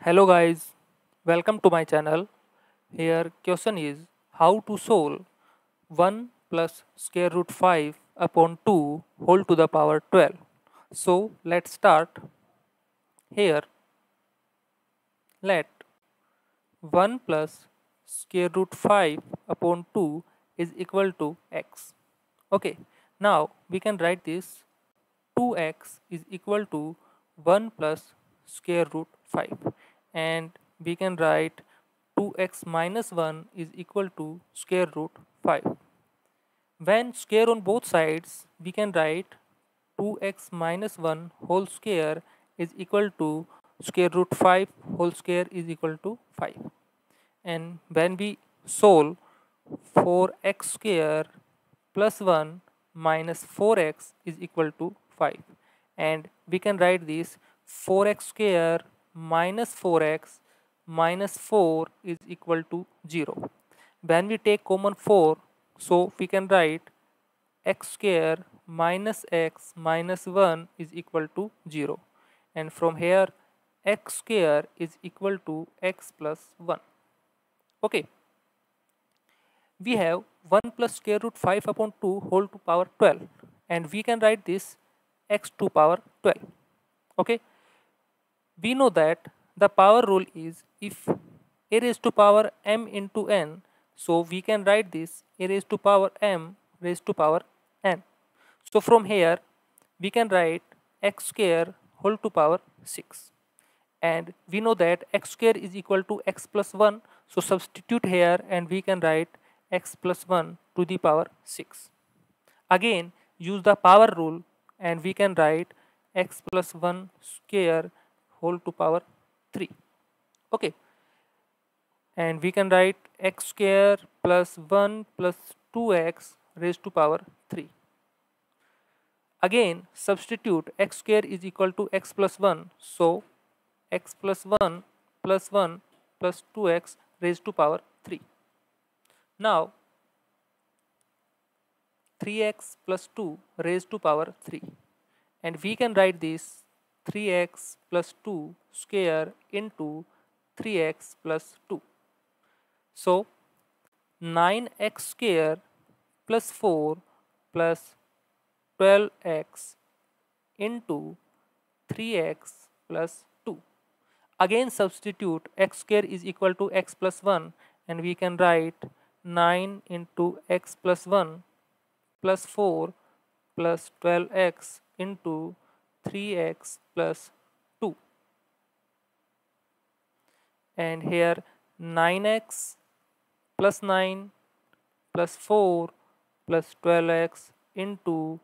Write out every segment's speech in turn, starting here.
Hello guys, welcome to my channel. Here question is how to solve 1 plus square root 5 upon 2 whole to the power 12. So let's start. Here let 1 plus square root 5 upon 2 is equal to x. Okay, now we can write this 2x is equal to 1 plus square root 5 and we can write 2x minus 1 is equal to square root 5. When square on both sides we can write 2x minus 1 whole square is equal to square root 5 whole square is equal to 5 and when we solve 4x square plus 1 minus 4x is equal to 5 and we can write this 4x square minus 4x minus 4 is equal to 0 when we take common 4 so we can write x square minus x minus 1 is equal to 0 and from here x square is equal to x plus 1 okay. We have 1 plus square root 5 upon 2 whole to power 12 and we can write this x to power 12 okay we know that the power rule is if a raised to power m into n so we can write this a raised to power m raised to power n. So from here we can write x square whole to power 6 and we know that x square is equal to x plus 1 so substitute here and we can write x plus 1 to the power 6 again use the power rule and we can write x plus 1 square whole to power 3 okay. And we can write x square plus 1 plus 2x raised to power 3 again substitute x square is equal to x plus 1 so x plus 1 plus 1 plus 2x raised to power 3. Now 3x plus 2 raised to power 3 and we can write this 3x plus 2 square into 3x plus 2. So 9x square plus 4 plus 12x into 3x 2. again substitute x square is equal to x plus 1 and we can write 9 into x plus 1 plus 4 plus 12x into 3x plus 2 and here 9x plus 9 plus 4 plus 12x into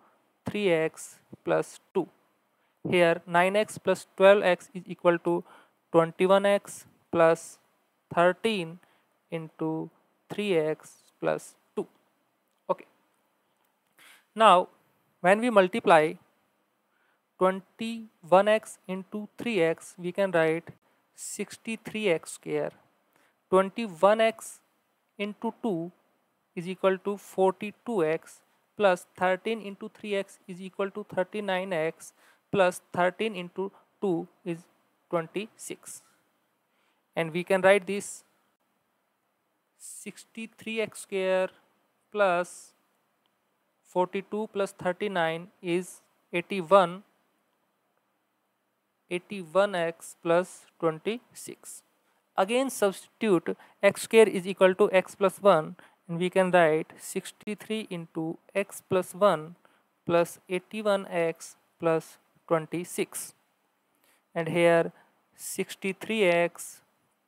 3x plus 2 here 9x plus 12x is equal to 21x plus 13 into 3x plus 2 okay. Now when we multiply 21x into 3x we can write 63x square. 21x into 2 is equal to 42x plus 13 into 3x is equal to 39x plus 13 into 2 is 26 and we can write this 63x square plus 42 plus 39 is 81 81x plus 26 again substitute x square is equal to x plus 1 and we can write 63 into x plus 1 plus 81x plus 26 and here 63x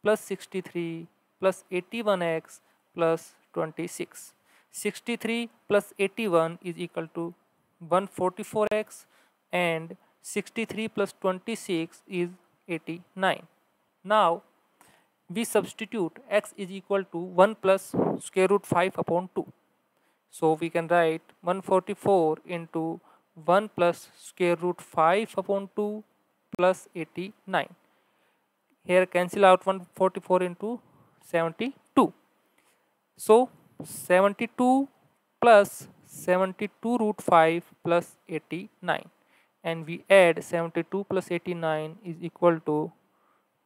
plus 63 plus 81x plus 26. 63 plus 81 is equal to 144x and 63 plus 26 is 89. Now we substitute x is equal to 1 plus square root 5 upon 2. So we can write 144 into 1 plus square root 5 upon 2 plus 89 here cancel out 144 into 72 so 72 plus 72 root 5 plus 89 and we add 72 plus 89 is equal to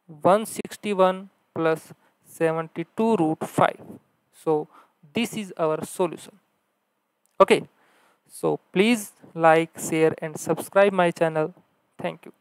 161 plus 72 root 5 so this is our solution. Okay. So please like share and subscribe my channel. Thank you